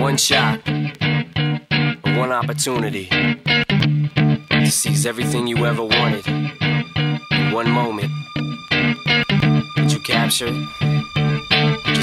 One shot, one opportunity to seize everything you ever wanted in one moment. Did you capture it?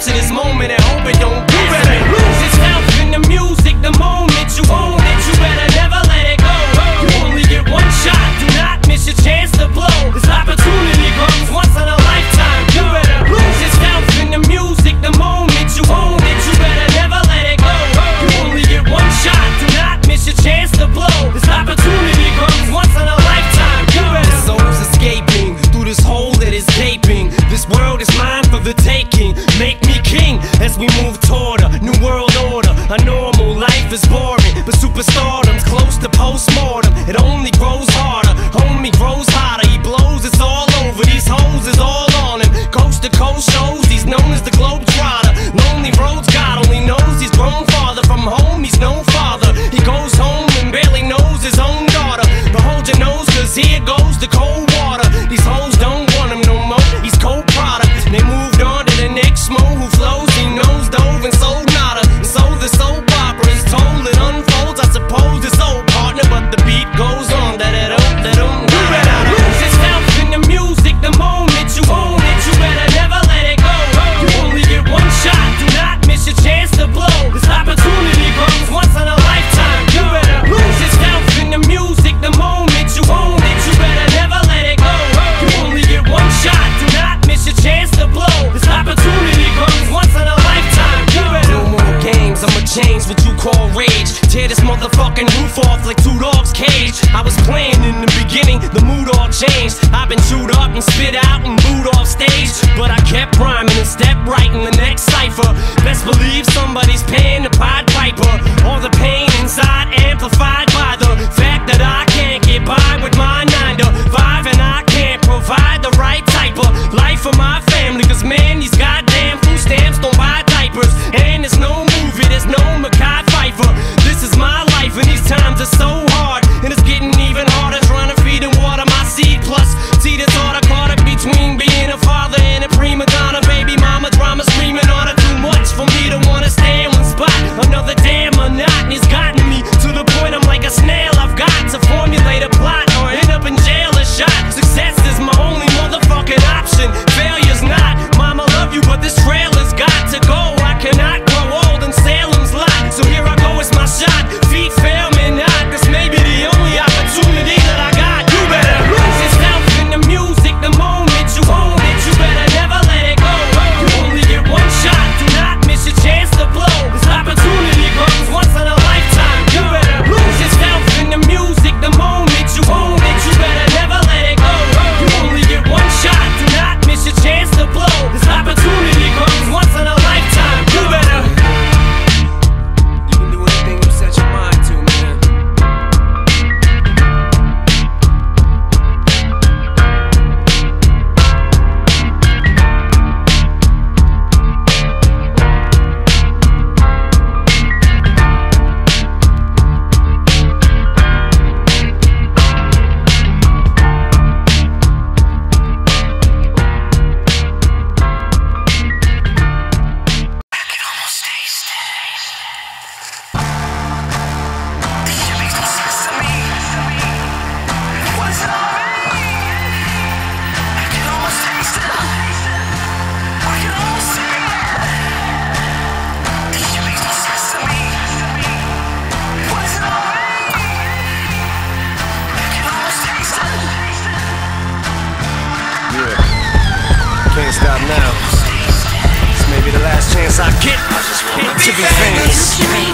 to this moment and hope it don't it only grows harder. Homie grows hotter, he blows, it's all over. These hoes is all on him. Coast to coast, stage. Tear this motherfucking roof off like two dogs' cage. I was playing in the beginning, the mood all changed. I've been chewed up and spit out and booed off stage. But I kept rhyming and stepped right in the next cipher. Best believe somebody's paying the Pied Piper. All the pain inside amplified by the fact that I can't get by to be famous.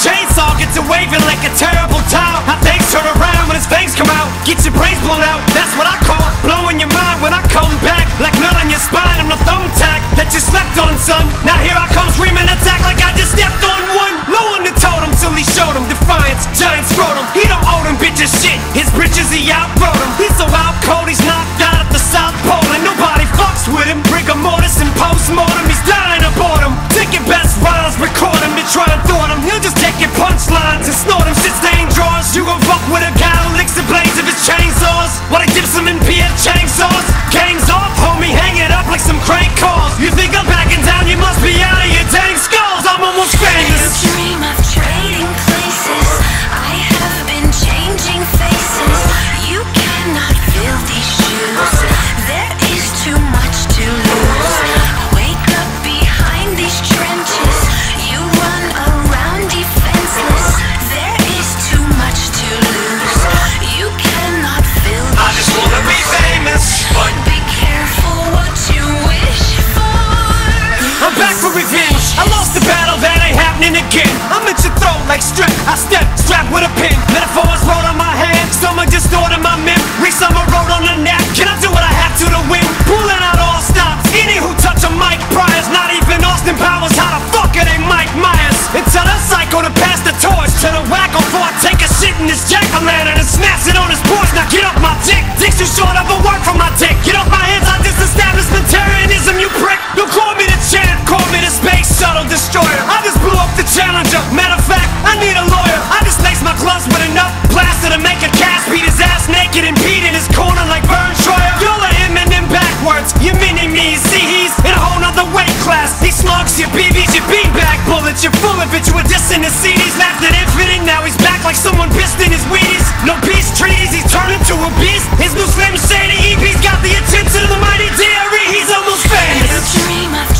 Chainsaw. Gets to waving like a terrible towel. How things turn around when his fangs come out. Get your brains blown out. That's what I call blowing your mind when I come back. Like nut on your spine. I'm the thumbtack that you slept on, son. Now here I come screaming attack like I just stepped on one. Low on told him till he showed him defiance. Giant scrotum. He don't owe them bitches shit. His britches he outwrote him. He's so out bullets. You're full of it. You were dissing the CDs. Laughed at infinite. Now he's back like someone pissed in his Wheaties. No peace treaties. He's turned into a beast. His new Slim Shady EP's got the attention of the mighty Dre. He's almost famous.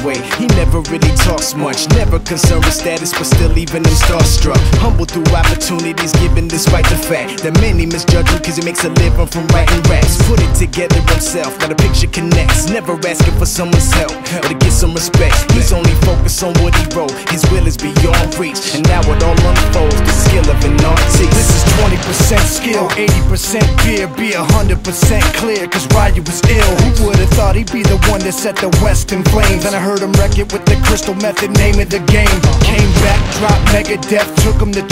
He never really talks much, never concerned with status, but still leaving him starstruck. Humble through opportunities given despite the fact that many misjudge him cause he makes a living from writing raps. Put it together himself, now the picture connects. Never asking for someone's help or to get some respect. He's only focused on what he wrote, his will is beyond reach. And now it all unfolds, the skill of an artist. This is 20% skill, 80% fear, be 100% clear, cause Ryu was ill. Who would've thought he'd be the one that set the West in flames? And I heard him wreck it with the Crystal Method, name of the game. Came back, dropped Megadef, took him to